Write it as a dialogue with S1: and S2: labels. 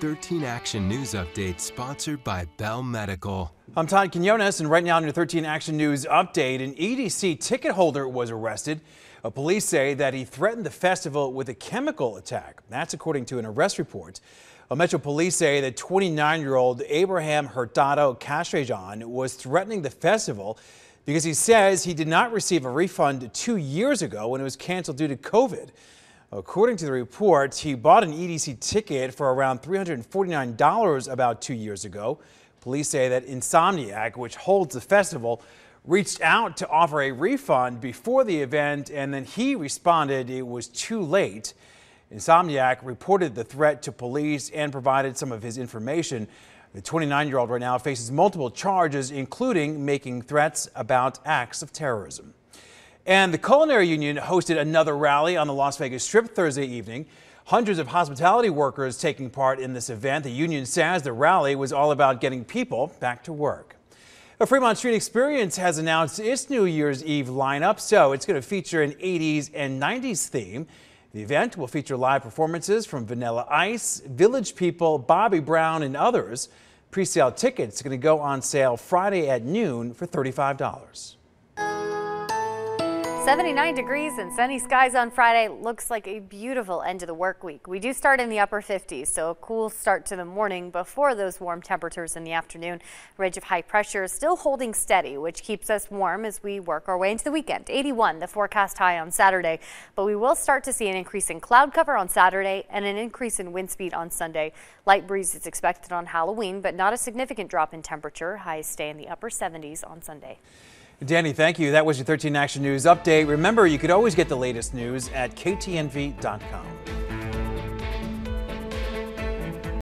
S1: 13 Action News Update sponsored by Bell Medical.
S2: I'm Todd Quinones, and right now in your 13 Action News Update, an EDC ticket holder was arrested. Uh, police say that he threatened the festival with a chemical attack. That's according to an arrest report. Uh, Metro Police say that 29-year-old Abraham Hurtado Castrejon was threatening the festival because he says he did not receive a refund two years ago when it was canceled due to COVID. According to the report, he bought an EDC ticket for around $349 about two years ago. Police say that Insomniac, which holds the festival, reached out to offer a refund before the event, and then he responded it was too late. Insomniac reported the threat to police and provided some of his information. The 29 year old right now faces multiple charges, including making threats about acts of terrorism. And the Culinary Union hosted another rally on the Las Vegas Strip Thursday evening. Hundreds of hospitality workers taking part in this event. The union says the rally was all about getting people back to work. A Fremont Street Experience has announced its New Year's Eve lineup, so it's going to feature an 80s and 90s theme. The event will feature live performances from Vanilla Ice, Village People, Bobby Brown, and others. Pre-sale tickets are going to go on sale Friday at noon for $35.
S3: 79 degrees and sunny skies on Friday looks like a beautiful end to the work week. We do start in the upper 50s, so a cool start to the morning before those warm temperatures in the afternoon. Ridge of high pressure is still holding steady, which keeps us warm as we work our way into the weekend. 81 the forecast high on Saturday, but we will start to see an increase in cloud cover on Saturday and an increase in wind speed on Sunday. Light breeze is expected on Halloween, but not a significant drop in temperature. Highs stay in the upper 70s on Sunday.
S2: Danny, thank you. That was your 13 Action News update. Remember, you could always get the latest news at ktnv.com.